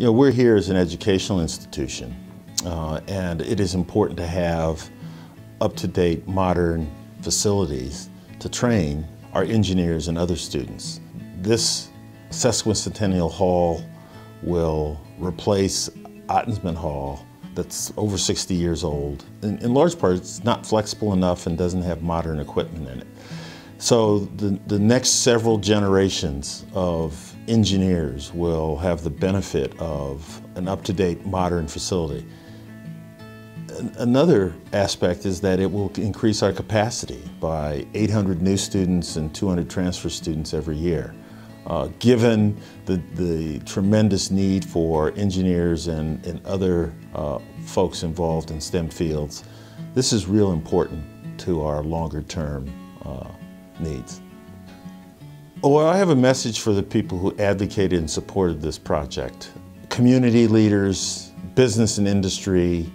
You know, we're here as an educational institution, uh, and it is important to have up-to-date modern facilities to train our engineers and other students. This sesquicentennial hall will replace Ottensman Hall that's over 60 years old. In, in, large part, it's not flexible enough and doesn't have modern equipment in it. So the, the next several generations of engineers will have the benefit of an up-to-date modern facility. Another aspect is that it will increase our capacity by 800 new students and 200 transfer students every year. Uh, given the, the tremendous need for engineers and, and other uh, folks involved in STEM fields, this is real important to our longer term uh, needs. Well, I have a message for the people who advocated and supported this project. Community leaders, business and industry,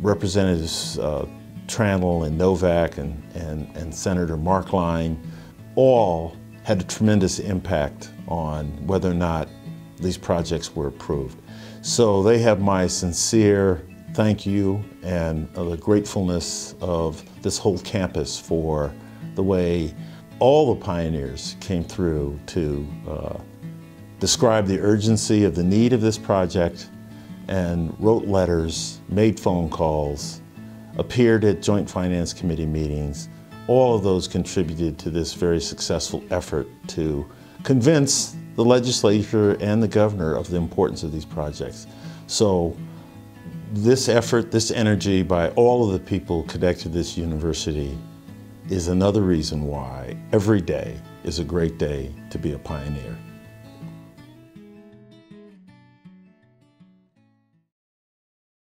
Representatives uh, Tranel and Novak and, and, and Senator Marklein all had a tremendous impact on whether or not these projects were approved. So they have my sincere thank you and the gratefulness of this whole campus for the way all the pioneers came through to uh, describe the urgency of the need of this project and wrote letters, made phone calls, appeared at Joint Finance Committee meetings. All of those contributed to this very successful effort to convince the legislature and the governor of the importance of these projects. So this effort, this energy by all of the people connected to this university is another reason why every day is a great day to be a pioneer.